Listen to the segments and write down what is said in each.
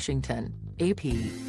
Washington, AP,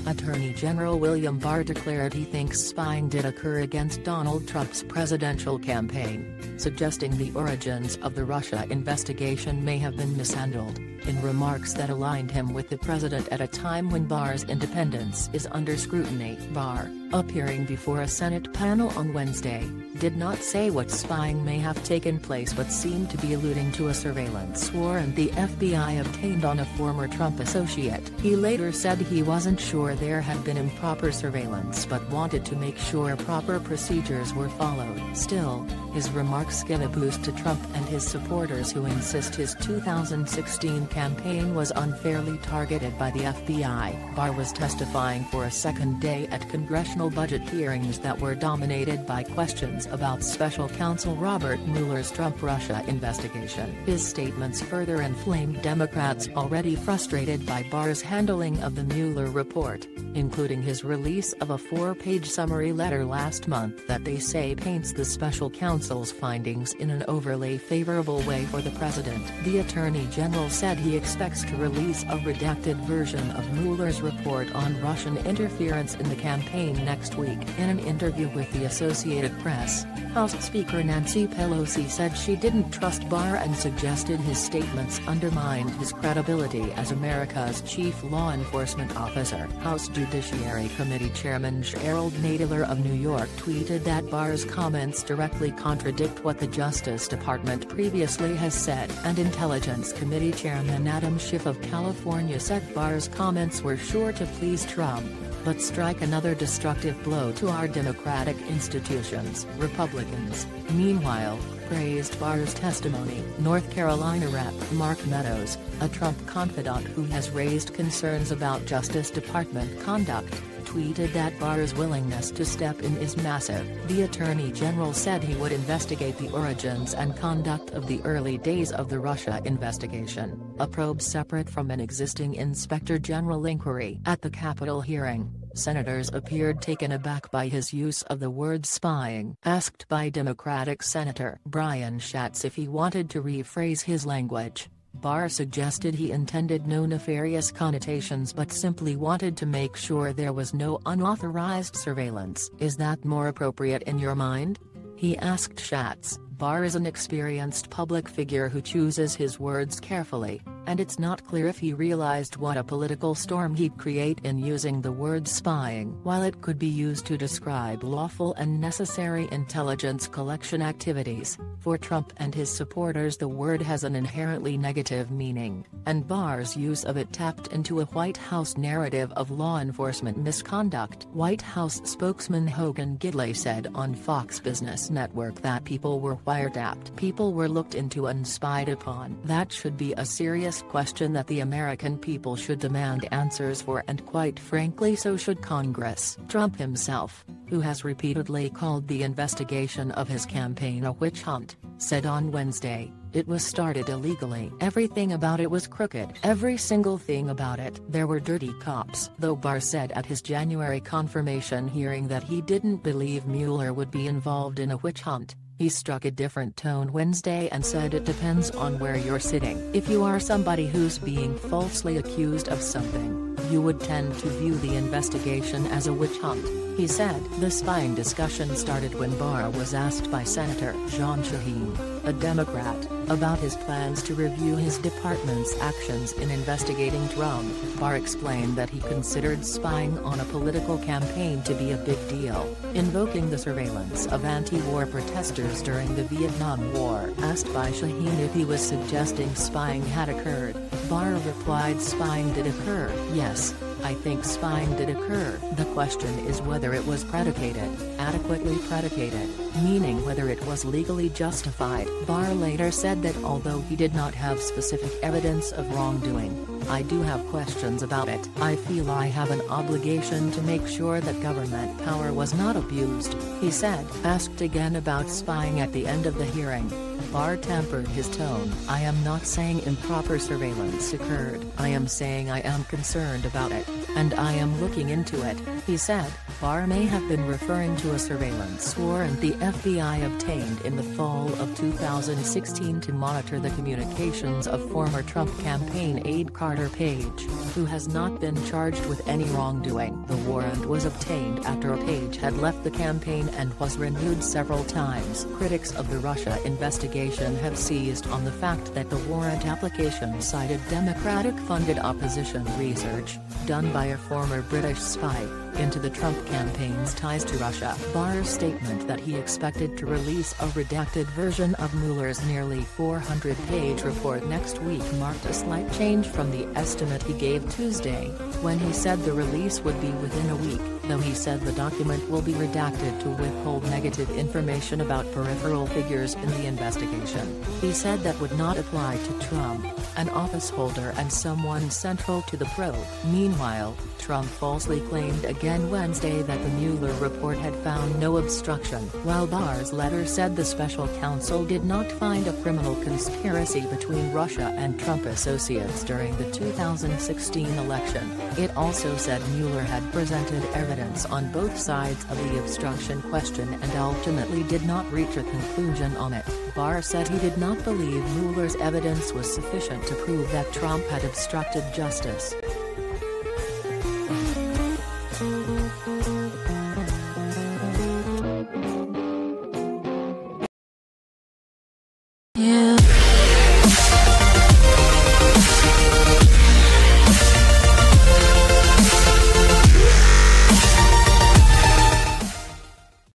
Attorney General William Barr declared he thinks spying did occur against Donald Trump's presidential campaign, suggesting the origins of the Russia investigation may have been mishandled, in remarks that aligned him with the president at a time when Barr's independence is under scrutiny. Barr, appearing before a Senate panel on Wednesday, did not say what spying may have taken place but seemed to be alluding to a surveillance warrant the FBI obtained on a former Trump associate. He later said he wasn't sure there had been improper surveillance but wanted to make sure proper procedures were followed. Still, his remarks give a boost to Trump and his supporters who insist his 2016 campaign was unfairly targeted by the FBI. Barr was testifying for a second day at congressional budget hearings that were dominated by questions about special counsel Robert Mueller's Trump-Russia investigation. His statements further inflamed Democrats already frustrated by Barr's handling of the Mueller report, including his release of a four-page summary letter last month that they say paints the special counsel's findings in an overly favorable way for the president. The Attorney General said he expects to release a redacted version of Mueller's report on Russian interference in the campaign next week. In an interview with the Associated Press, House Speaker Nancy Pelosi said she didn't trust Barr and suggested his statements undermined his credibility as America's chief law enforcement officer. House Judiciary Committee Chairman Jerrold Nadler of New York tweeted that Barr's comments directly contradict what the Justice Department previously has said. And Intelligence Committee Chairman Adam Schiff of California said Barr's comments were sure to please Trump but strike another destructive blow to our democratic institutions. Republicans, meanwhile, praised Barr's testimony. North Carolina Rep. Mark Meadows, a Trump confidant who has raised concerns about Justice Department conduct, tweeted that Barr's willingness to step in is massive. The Attorney General said he would investigate the origins and conduct of the early days of the Russia investigation, a probe separate from an existing Inspector General inquiry. At the Capitol hearing, senators appeared taken aback by his use of the word spying. Asked by Democratic Senator Brian Schatz if he wanted to rephrase his language, Barr suggested he intended no nefarious connotations but simply wanted to make sure there was no unauthorized surveillance. Is that more appropriate in your mind? He asked Schatz. Barr is an experienced public figure who chooses his words carefully, and it's not clear if he realized what a political storm he'd create in using the word spying. While it could be used to describe lawful and necessary intelligence collection activities, for Trump and his supporters the word has an inherently negative meaning, and Barr's use of it tapped into a White House narrative of law enforcement misconduct. White House spokesman Hogan Gidley said on Fox Business Network that people were wiretapped. People were looked into and spied upon. That should be a serious question that the American people should demand answers for and quite frankly so should Congress. Trump himself, who has repeatedly called the investigation of his campaign a witch hunt, said on Wednesday, it was started illegally. Everything about it was crooked. Every single thing about it. There were dirty cops. Though Barr said at his January confirmation hearing that he didn't believe Mueller would be involved in a witch hunt, he struck a different tone Wednesday and said it depends on where you're sitting. If you are somebody who's being falsely accused of something, you would tend to view the investigation as a witch hunt, he said. The spying discussion started when Barr was asked by Senator Jeanne Shaheen, a Democrat, about his plans to review his department's actions in investigating Trump. Barr explained that he considered spying on a political campaign to be a big deal, invoking the surveillance of anti-war protesters during the Vietnam War. Asked by Shaheen if he was suggesting spying had occurred, Barr replied spying did occur. Yes, I think spying did occur. The question is whether it was predicated, adequately predicated, meaning whether it was legally justified. Barr later said that although he did not have specific evidence of wrongdoing, I do have questions about it. I feel I have an obligation to make sure that government power was not abused, he said. Asked again about spying at the end of the hearing, Barr tempered his tone. I am not saying improper surveillance occurred. I am saying I am concerned about it, and I am looking into it, he said. Barr may have been referring to a surveillance warrant the FBI obtained in the fall of 2016 to monitor the communications of former Trump campaign aide Carter Page, who has not been charged with any wrongdoing. The warrant was obtained after Page had left the campaign and was renewed several times. Critics of the Russia investigation have seized on the fact that the warrant application cited Democratic-funded opposition research, done by a former British spy, into the Trump campaign's ties to Russia. Barr's statement that he expected to release a redacted version of Mueller's nearly 400-page report next week marked a slight change from the estimate he gave Tuesday, when he said the release would be within a week, though he said the document will be redacted to withhold negative information about peripheral figures in the investigation. He said that would not apply to Trump, an office holder and someone central to the probe. Meanwhile, Trump falsely claimed again Wednesday that the Mueller report had found no obstruction, while Barr's letter said the special counsel did not find a criminal conspiracy between Russia and Trump associates during the 2016 election. It also said Mueller had presented evidence on both sides of the obstruction question and ultimately did not reach a conclusion on it. Barr said he did not believe Mueller's evidence was sufficient to prove that Trump had obstructed justice.